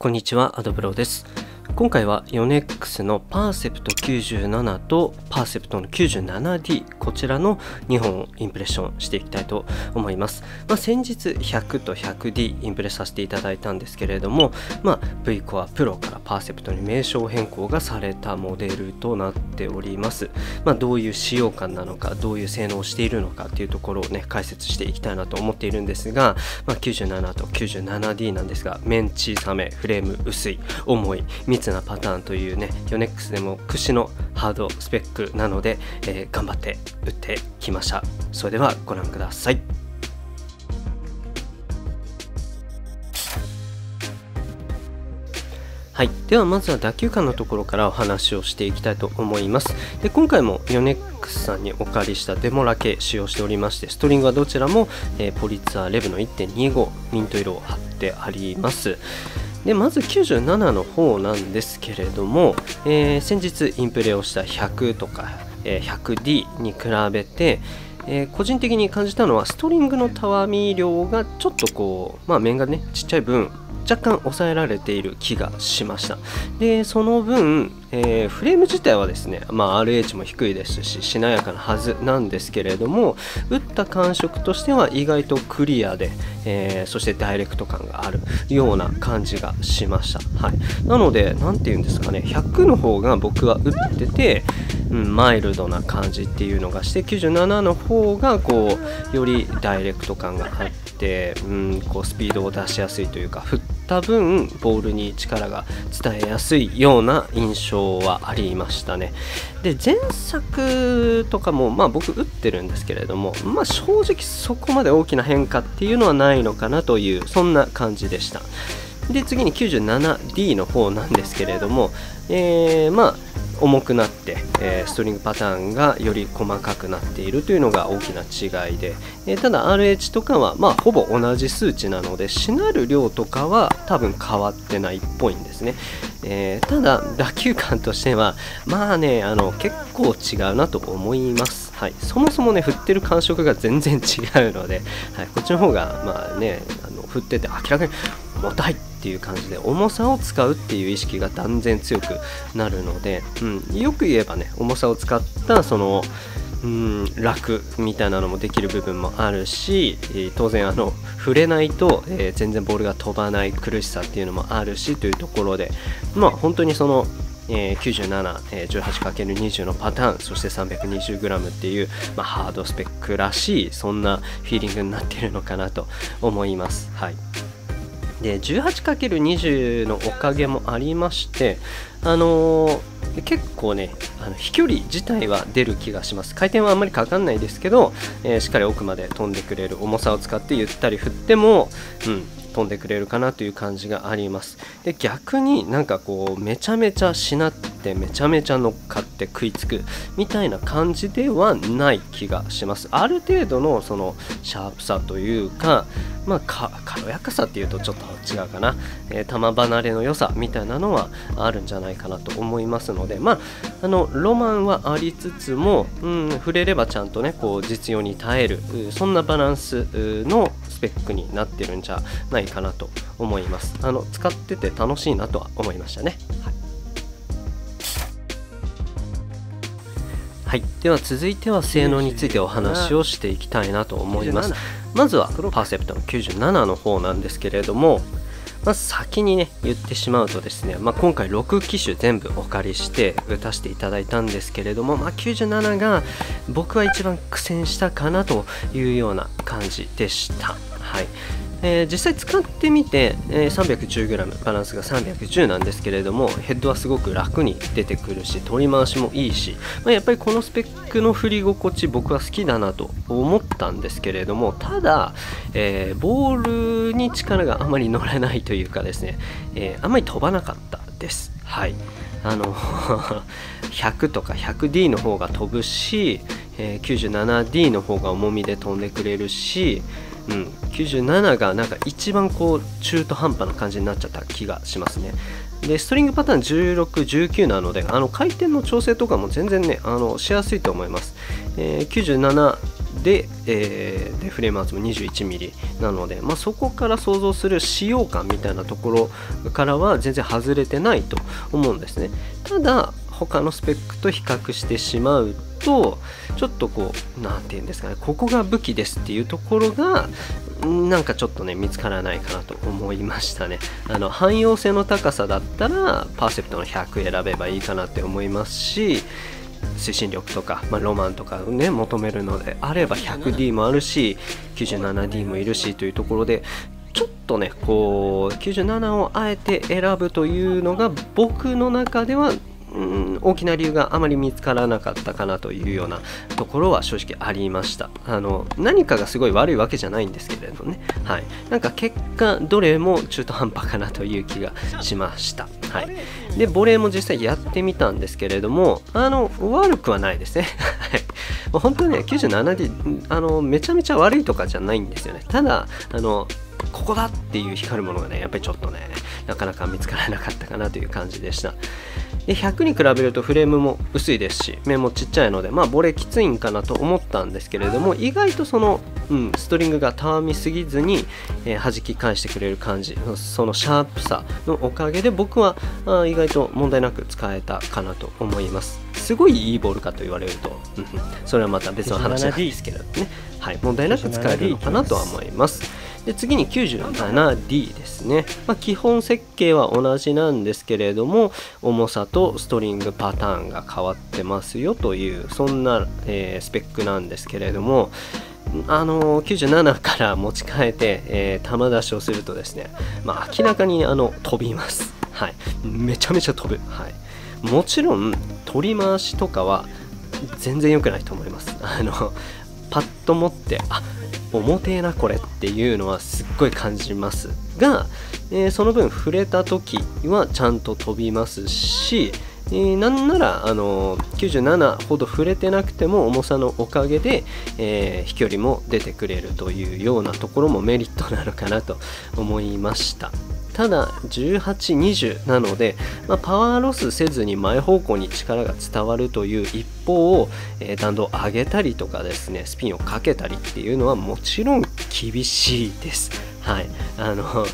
こんにちは、アドブローです。今回はヨネックスのパーセプト97とパーセプトの 97D こちらの2本をインプレッションしていきたいと思います、まあ、先日100と 100D インプレさせていただいたんですけれども、まあ、V コアプロからパーセプトに名称変更がされたモデルとなっております、まあ、どういう使用感なのかどういう性能をしているのかっていうところをね解説していきたいなと思っているんですが、まあ、97と 97D なんですが面小さめフレーム薄い重い密なパターンというねヨネックスでも屈指のハードスペックなので、えー、頑張って打ってきました。それではご覧ください。はい、ではまずは打球感のところからお話をしていきたいと思います。で今回もヨネックスさんにお借りしたデモラケ使用しておりましてストリングはどちらも、えー、ポリツァーレブの1.25ミント色を貼ってあります。でまず97の方なんですけれども、えー、先日インプレをした100とか、え、100D に比べて、えー、個人的に感じたのはストリングのたわみ量がちょっとこう、まあ、面がねちっちゃい分若干抑えられている気がしました。でその分、えー、フレーム自体はですね、まあ、RH も低いですししなやかなはずなんですけれども打った感触としては意外とクリアで、えー、そしてダイレクト感があるような感じがしました、はい、なので何て言うんですかね100の方が僕は打っててうん、マイルドな感じっていうのがして97の方がこうよりダイレクト感があって、うん、こうスピードを出しやすいというか振った分ボールに力が伝えやすいような印象はありましたね。で前作とかもまあ僕打ってるんですけれどもまあ正直そこまで大きな変化っていうのはないのかなというそんな感じでした。で次に 97D の方なんですけれども、えー、まあ重くなって、え、ストリングパターンがより細かくなっているというのが大きな違いで、え、ただ RH とかは、ま、ほぼ同じ数値なのでしなる量とかは多分変わってないっぽいんですね、え、ただ打球感としてはまあねあの結構違うなと思います。はい、そもそもね振ってる感触が全然違うので、はい、こっちの方がまあねあの振ってて明らかに重たい。っていう感じで重さを使うっていう意識が断然強くなるので、うん、よく言えばね重さを使ったそのうん楽みたいなのもできる部分もあるし、当然あの触れないと、えー、全然ボールが飛ばない苦しさっていうのもあるしというところでまあ本当にそのえー、97、えー、18×20 のパターンそして 320g っていう、まあ、ハードスペックらしいそんなフィーリングになっているのかなと思います。はいで 18×20 のおかげもありましてあのー、結構ねあの飛距離自体は出る気がします。回転はあんまりかかんないですけど、えー、しっかり奥まで飛んでくれる重さを使ってゆったり振っても、うん、飛んでくれるかなという感じがあります。で逆になんかこうめちゃめちゃしなってめちゃめちゃ乗っかって食いつくみたいな感じではない気がします。ある程度のそのシャープさというかまあ軽やかさっていうとちょっと違うかな、えー、球離れの良さみたいなのはあるんじゃないかなと思いますのでまああのロマンはありつつも、うん、触れればちゃんとねこう実用に耐えるそんなバランスのスペックになってるんじゃないかなと思います。あの使ってて楽しいなとは思いましたね、はい。はい、では続いては性能についてお話をしていきたいなと思います。まずはパーセプトの97の方なんですけれどもまず先にね言ってしまうとですね、まあ、今回6機種全部お借りして打たせていただいたんですけれども、まあ、97が僕は一番苦戦したかなというような感じでした。はいえー、実際使ってみて、えー、310g バランスが310なんですけれどもヘッドはすごく楽に出てくるし取り回しもいいし、まあ、やっぱりこのスペックの振り心地僕は好きだなと思ったんですけれどもただ、えー、ボールに力があまり乗らないというかですね、えあまり飛ばなかったです。はい。あの 100とか 100D の方が飛ぶし、え 97D の方が重みで飛んでくれるしうん、97がなんか一番こう中途半端な感じになっちゃった気がしますね。でストリングパターン16、19なのであの回転の調整とかも全然ねあのしやすいと思います。えー、97で,、えー、でフレーム厚も 21mm なので、まあ、そこから想像する使用感みたいなところからは全然外れてないと思うんですねただ他のスペックと比較してしまうとちょっとこう何て言うんですかねここが武器ですっていうところがなんかちょっとね見つからないかなと思いましたね。あの汎用性の高さだったらパーセプトの100選べばいいかなって思いますし推進力とか、まあ、ロマンとかね求めるのであれば 100D もあるし 97D もいるしというところでちょっとねこう97をあえて選ぶというのが僕の中ではうん大きな理由があまり見つからなかったかなというようなところは正直ありました。あの何かがすごい悪いわけじゃないんですけれどね。はい。なんか結果どれも中途半端かなという気がしました。はい。でボレーも実際やってみたんですけれどもあの悪くはないですね。はい。本当にね 97D あのめちゃめちゃ悪いとかじゃないんですよね。ただあのここだっていう光るものがねやっぱりちょっとねなかなか見つからなかったかなという感じでした。で100に比べるとフレームも薄いですし面もちっちゃいのでまあボレきついんかなと思ったんですけれども意外とその、うん、ストリングがたわみすぎずに、えー、弾き返してくれる感じそのシャープさのおかげで僕はあ意外と問題なく使えたかなと思います。すごいいいボールかと言われると、それはまた別の話なんですけどね、はい、問題なく使えるのかなとは思います。で次に 97D ですね、まあ、基本設計は同じなんですけれども重さとストリングパターンが変わってますよというそんな、えー、スペックなんですけれどもあの97から持ち替えて、えー、球出しをするとですね、まあ、明らかにあの飛びます、はい、めちゃめちゃ飛ぶ、はい。もちろん取り回しとかは全然良くないと思います。あのパッと持ってあっ重てえなこれっていうのはすっごい感じます。が、えー、その分触れた時はちゃんと飛びますし、えー、なんならあの97ほど触れてなくても重さのおかげで、えー、飛距離も出てくれるというようなところもメリットなのかなと思いました。ただ1820なので、まあ、パワーロスせずに前方向に力が伝わるという一方を、えー、弾道を上げたりとかですねスピンをかけたりっていうのはもちろん厳しいです。はい。あの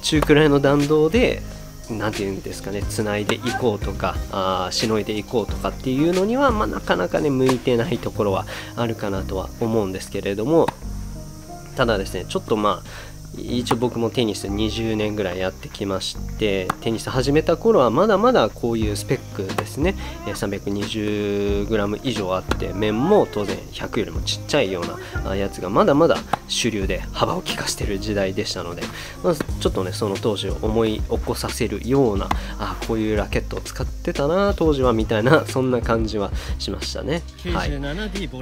中くらいの弾道で何て言うんですかねつないでいこうとかあしのいでいこうとかっていうのには、まあ、なかなかね向いてないところはあるかなとは思うんですけれどもただですねちょっとまあ一応僕もテニス20年ぐらいやってきましてテニス始めた頃はまだまだこういうスペックですね。320g 以上あって面も当然100よりもちっちゃいようなやつがまだまだ主流で幅を利かしてる時代でしたので、まあ、ちょっとねその当時を思い起こさせるようなあこういうラケットを使ってたな当時はみたいな そんな感じはしましたね、はい、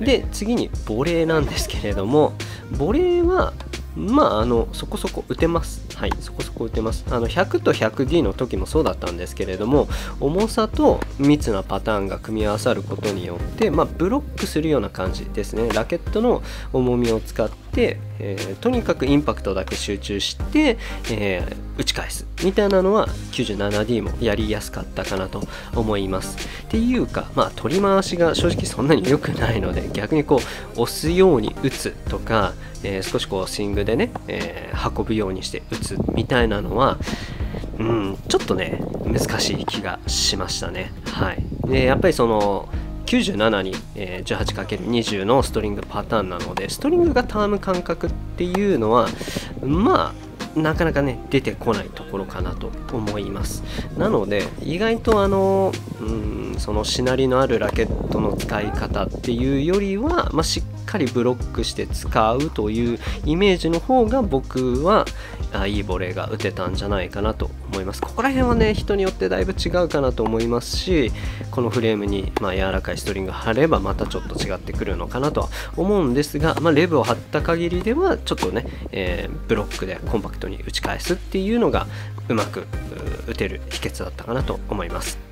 で次にボレーなんですけれどもボレーはまあ、あの、そこそこ打てます。はい、そこそこ打てます。あの、100と 100D の時もそうだったんですけれども、重さと密なパターンが組み合わさることによって、まあ、ブロックするような感じですね。ラケットの重みを使って、えー、とにかくインパクトだけ集中して、えー、打ち返すみたいなのは 97D もやりやすかったかなと思います。っていうかまあ取り回しが正直そんなに良くないので逆にこう押すように打つとか、えー、少しこうスイングでね、え運ぶようにして打つみたいなのはうんちょっとね難しい気がしましたね。はい。でやっぱりその97に、え、18×20 のストリングパターンなのでストリングがターム感覚っていうのはまあなかなかね出てこないところかなと思います。なので意外とあのうんそのしなりのあるラケットの使い方っていうよりは、まあ、しっかりブロックして使うというイメージの方が僕はあいいボレーが打てたんじゃないかなと思います。ここら辺はね人によってだいぶ違うかなと思いますしこのフレームに、まあ、柔らかいストリング貼ればまたちょっと違ってくるのかなとは思うんですが、まあ、レブを貼った限りではちょっとね、えー、ブロックでコンパクトに打ち返すっていうのがうまく打てる秘訣だったかなと思います。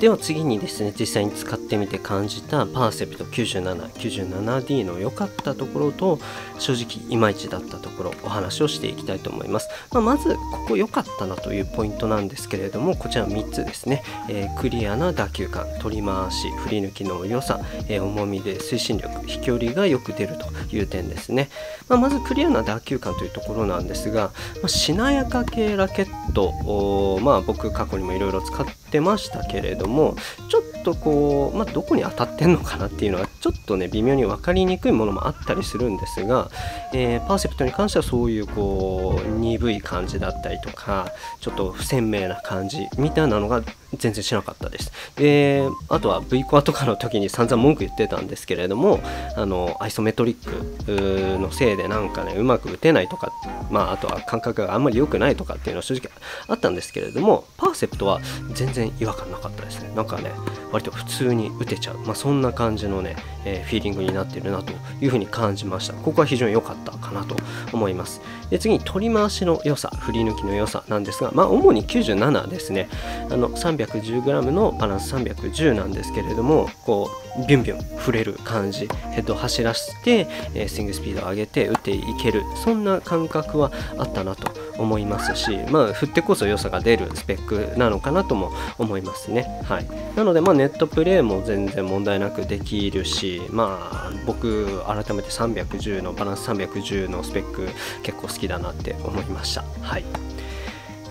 では次にですね実際に使ってみて感じたパーセプト 9797D の良かったところと正直いまいちだったところお話をしていきたいと思います、まあ、まずここ良かったなというポイントなんですけれどもこちら3つですね、えー、クリアな打球感取り回し振り抜きの良さ、えー、重みで推進力飛距離がよく出るという点ですね、まあ、まずクリアな打球感というところなんですが、まあ、しなやか系ラケットをまあ僕過去にもいろいろ使ってましたけれどもちょっとこう、まあ、どこに当たってんのかなっていうのはちょっとね微妙に分かりにくいものもあったりするんですが、えー、パーセプトに関してはそういうこう鈍い感じだったりとかちょっと不鮮明な感じみたいなのが全然しなかったです。であとは V コアとかの時に散々文句言ってたんですけれどもあのアイソメトリックのせいでなんかねうまく打てないとか、まあ、あとは感覚があんまり良くないとかっていうのは正直あったんですけれどもパーセプトは全然違和感なかったですね。なんかね割と普通に打てちゃう、まあ、そんな感じのね、えー、フィーリングになってるなというふうに感じましたここは非常に良かったかなと思いますで次に取り回しの良さ振り抜きの良さなんですが、まあ、主に97ですねあの 310g のバランス310なんですけれどもこうビュンビュン振れる感じヘッドを走らせて、え、スイングスピードを上げて打っていけるそんな感覚はあったなと思いますしまあ振ってこそ良さが出るスペックなのかなとも思いますね。はい。なのでまあネットプレーも全然問題なくできるしまあ僕改めて310のバランス310のスペック結構好きだなって思いました。はい。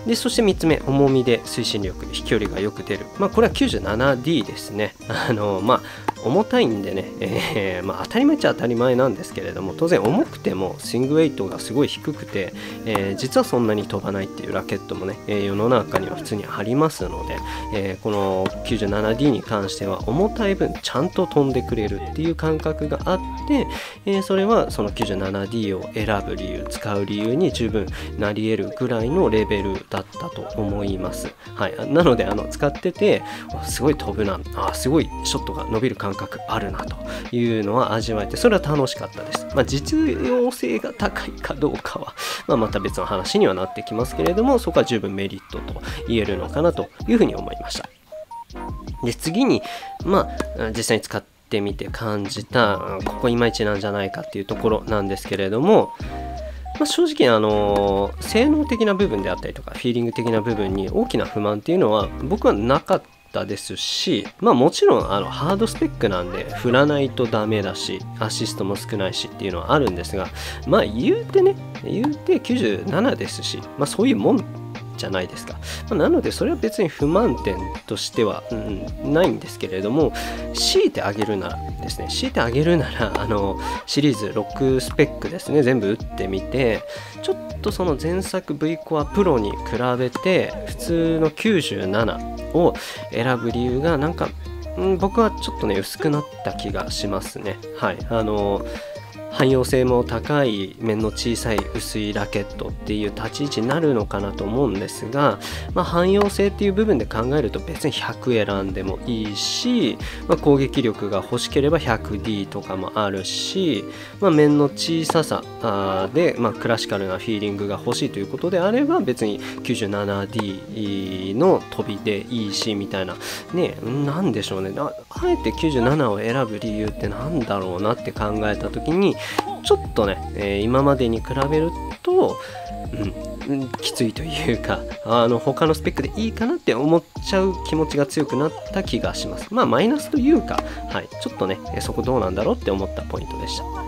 でそして3つ目重みで推進力飛距離がよく出る。まあこれは 97D ですね。あのまあ重たいんでね、えー、まあ、当たり前っちゃ当たり前なんですけれども当然重くてもスイングウェイトがすごい低くて、えー、実はそんなに飛ばないっていうラケットもね、え、世の中には普通にありますので、えこの 97D に関しては重たい分ちゃんと飛んでくれるっていう感覚があって、えそれはその 97D を選ぶ理由使う理由に十分なり得るぐらいのレベルだったと思います、はい、なのであの使っててすごい飛ぶな。あすごいショットが伸びる感覚あるなというのは味わえてそれは楽しかったです、まあ、実用性が高いかどうかは、まあ、また別の話にはなってきますけれどもそこは十分メリットと言えるのかなというふうに思いました。で次にまあ実際に使ってみて感じたここいまいちなんじゃないかっていうところなんですけれどもまあ、正直あの性能的な部分であったりとかフィーリング的な部分に大きな不満っていうのは僕はなかった。ですしまあもちろんあのハードスペックなんで振らないとダメだしアシストも少ないしっていうのはあるんですがまあ言うてね言うて97ですしまあそういうもんじゃないですか。まあ、なのでそれは別に不満点としては、うん、ないんですけれども強いてあげるならですね強いてあげるなら あのシリーズ6スペックですね全部打ってみてちょっとその前作 V コアプロに比べて普通の97を選ぶ理由がなんか、うん、僕はちょっとね薄くなった気がしますね。はいあの汎用性も高い面の小さい薄いラケットっていう立ち位置になるのかなと思うんですが、まあ、汎用性っていう部分で考えると別に100選んでもいいし、まあ、攻撃力が欲しければ 100D とかもあるし、まあ、面の小ささで、まあ、クラシカルなフィーリングが欲しいということであれば別に 97D の飛びでいいしみたいな。ね何でしょうね。あえて97を選ぶ理由って何だろうなって考えた時にちょっとね、えー、今までに比べると、うん、きついというかあの他のスペックでいいかなって思っちゃう気持ちが強くなった気がします。まあマイナスというか、はい、ちょっとねそこどうなんだろうって思ったポイントでした。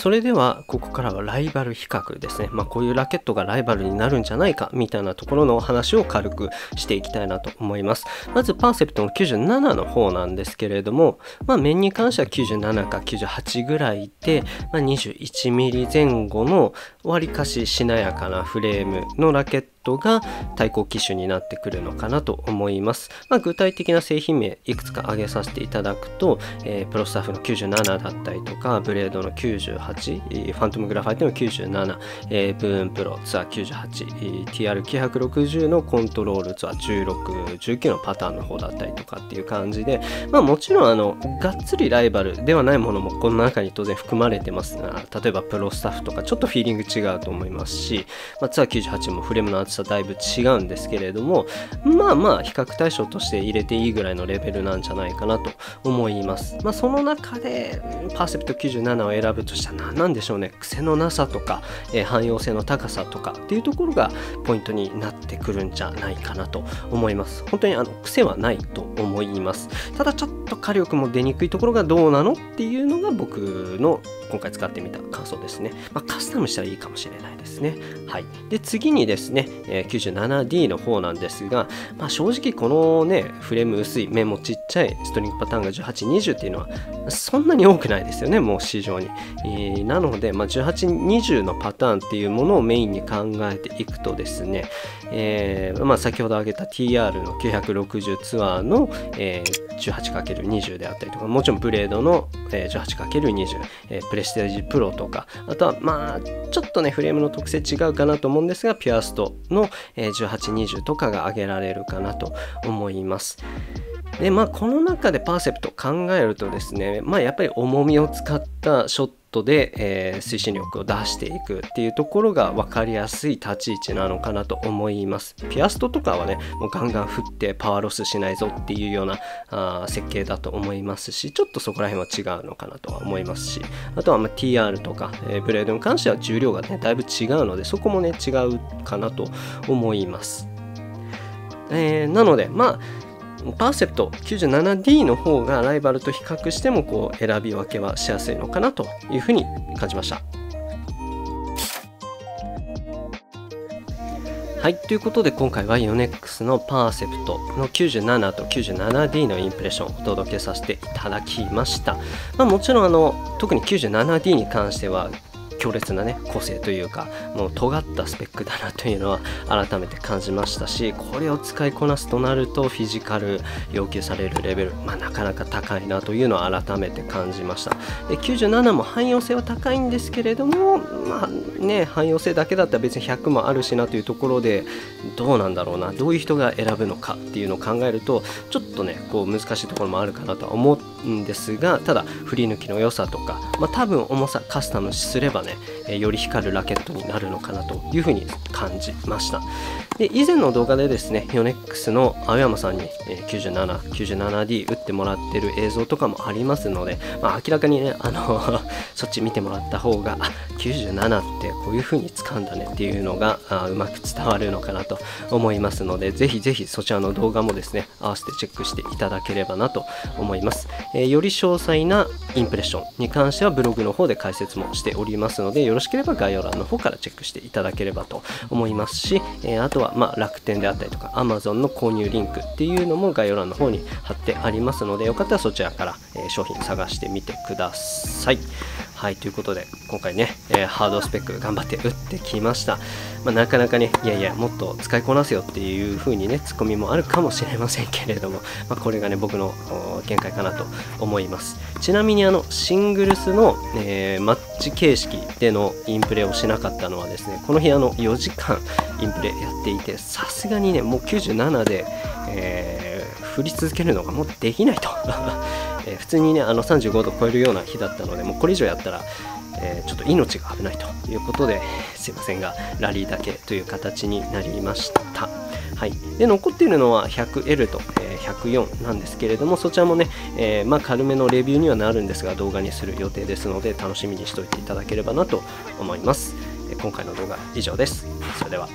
それではここからはライバル比較ですね、まあ、こういうラケットがライバルになるんじゃないかみたいなところのお話を軽くしていきたいなと思います。まずパーセプトの97の方なんですけれども、まあ、面に関しては97か98ぐらいで、まあ、21mm 前後のわりかししなやかなフレームのラケットトが対抗機種になってくるのかなと思います。まあ、具体的な製品名いくつか挙げさせていただくと、えー、プロスタッフの97だったりとかブレードの98、ファントムグラファイトの97、えー、ブーンプロツアー98、TR960 のコントロールツアー16、19のパターンの方だったりとかっていう感じで、まあもちろんあの、がっつりライバルではないものもこの中に当然含まれてますが、例えばプロスタッフとかちょっとフィーリング違うと思いますし、まあ、ツアー98もフレームの厚さだいぶ違うんですけれども、まあまあ比較対象として入れていいぐらいのレベルなんじゃないかなと思います。まあその中で、パーセプト97を選ぶとしたら何なんでしょうね。癖のなさとか、えー、汎用性の高さとかっていうところがポイントになってくるんじゃないかなと思います。本当にあの癖はないと思います。ただちょっと火力も出にくいところがどうなのっていうのが僕の今回使ってみた感想ですね。まあ、カスタムしたらいいかもしれないですね。はい。で、次にですね、え、97D の方なんですが、まあ、正直このね、フレーム薄い、面もちっちゃいストリングパターンが18、20っていうのはそんなに多くないですよね、もう市場に。えー、なので、まあ、18、20のパターンっていうものをメインに考えていくとですね、えーまあ、先ほど挙げた TR の960ツアーの、えー、18×20 であったりとか、もちろんブレードの、え、18×20、え、プレステージプロとか、あとはまあ、ちょっとね、フレームの特性違うかなと思うんですが、ピュアストの、1820とかが挙げられるかなと思います。でまあこの中でパーセプト考えるとですねまあやっぱり重みを使ったショットで、えー、推進力を出していくっていうところが分かりやすい立ち位置なのかなと思います。ピアストとかはねもうガンガン振ってパワーロスしないぞっていうようなあ設計だと思いますしちょっとそこら辺は違うのかなとは思いますしあとはま TR とか、えー、ブレードに関しては重量がねだいぶ違うのでそこもね違うかなと思います。えー、なのでまあパーセプト 97D の方がライバルと比較してもこう選び分けはしやすいのかなというふうに感じました。はい、ということで今回はヨネックスのパーセプトの97と 97D のインプレッションをお届けさせていただきました。まあ、もちろんあの特に 97D に関しては強烈なね個性というかもう尖ったスペックだなというのは改めて感じましたしこれを使いこなすとなるとフィジカル要求されるレベル、まあ、なかなか高いなというのを改めて感じました。で97も汎用性は高いんですけれどもまあね汎用性だけだったら別に100もあるしなというところでどうなんだろうなどういう人が選ぶのかっていうのを考えるとちょっとねこう難しいところもあるかなとは思うんですがただ振り抜きの良さとか、まあ、多分重さカスタムすればね、より光るラケットになるのかなというふうに感じました。で以前の動画でですねヨネックスの青山さんに、え 9797D 打ってもらってる映像とかもありますので、まあ、明らかにねあの そっち見てもらった方が97ってこういう風に使うんだねっていうのがうまく伝わるのかなと思いますのでぜひぜひそちらの動画もですね合わせてチェックしていただければなと思います、えー、より詳細なインプレッションに関してはブログの方で解説もしておりますのでよろしければ概要欄の方からチェックしていただければと思いますし、えー、あとはま楽天であったりとか Amazon の購入リンクっていうのも概要欄の方に貼ってありますのでよかったらそちらから、え商品探してみてください。はい、ということで、今回ね、えー、ハードスペック頑張って打ってきました。まあ、なかなかね、いやいや、もっと使いこなせよっていう風にね、ツッコミもあるかもしれませんけれども、まあ、これがね、僕の限界かなと思います。ちなみに、あの、シングルスの、えー、マッチ形式でのインプレをしなかったのはですね、この日、あの、4時間インプレやっていて、さすがにね、もう97で、えー、振り続けるのがもうできないと。えー、普通にねあの35度超えるような日だったのでもうこれ以上やったら、えー、ちょっと命が危ないということですいませんがラリーだけという形になりました。はい、で残っているのは 100L と、え、104なんですけれどもそちらもね、えー、まあ、軽めのレビューにはなるんですが動画にする予定ですので楽しみにしておいていただければなと思います。今回の動画以上です。それでは